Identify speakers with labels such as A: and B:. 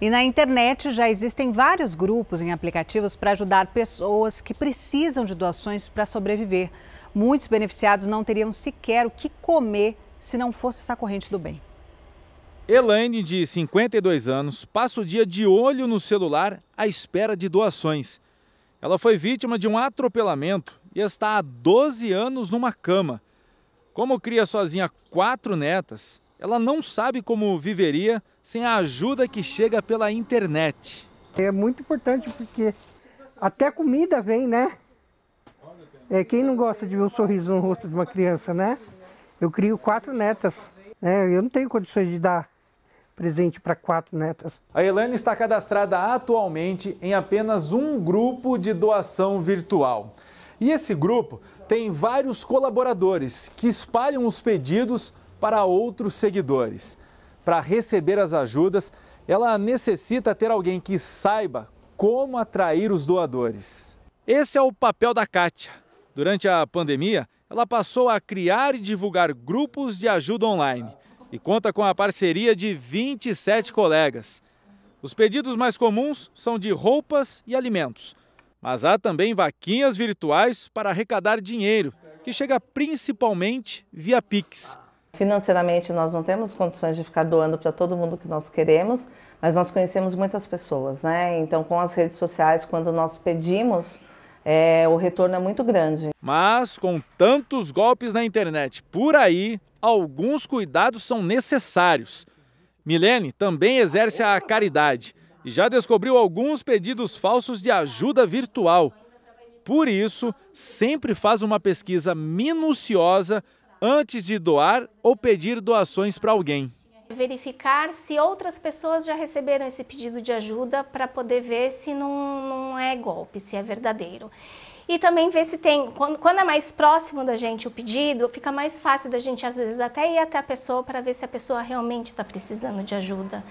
A: E na internet já existem vários grupos em aplicativos para ajudar pessoas que precisam de doações para sobreviver. Muitos beneficiados não teriam sequer o que comer se não fosse essa corrente do bem.
B: Elaine, de 52 anos, passa o dia de olho no celular à espera de doações. Ela foi vítima de um atropelamento e está há 12 anos numa cama. Como cria sozinha quatro netas, ela não sabe como viveria sem a ajuda que chega pela internet.
C: É muito importante porque até comida vem, né? É, quem não gosta de ver um sorriso no rosto de uma criança, né? Eu crio quatro netas. Né? Eu não tenho condições de dar presente para quatro netas.
B: A Elaine está cadastrada atualmente em apenas um grupo de doação virtual. E esse grupo tem vários colaboradores que espalham os pedidos para outros seguidores. Para receber as ajudas, ela necessita ter alguém que saiba como atrair os doadores. Esse é o papel da Kátia. Durante a pandemia, ela passou a criar e divulgar grupos de ajuda online e conta com a parceria de 27 colegas. Os pedidos mais comuns são de roupas e alimentos, mas há também vaquinhas virtuais para arrecadar dinheiro, que chega principalmente via Pix.
D: Financeiramente, nós não temos condições de ficar doando para todo mundo que nós queremos, mas nós conhecemos muitas pessoas, né? Então, com as redes sociais, quando nós pedimos, é, o retorno é muito grande.
B: Mas, com tantos golpes na internet por aí, alguns cuidados são necessários. Milene também exerce a caridade e já descobriu alguns pedidos falsos de ajuda virtual. Por isso, sempre faz uma pesquisa minuciosa antes de doar ou pedir doações para alguém.
E: Verificar se outras pessoas já receberam esse pedido de ajuda para poder ver se não, não é golpe, se é verdadeiro. E também ver se tem, quando, quando é mais próximo da gente o pedido, fica mais fácil da gente às vezes até ir até a pessoa para ver se a pessoa realmente está precisando de ajuda.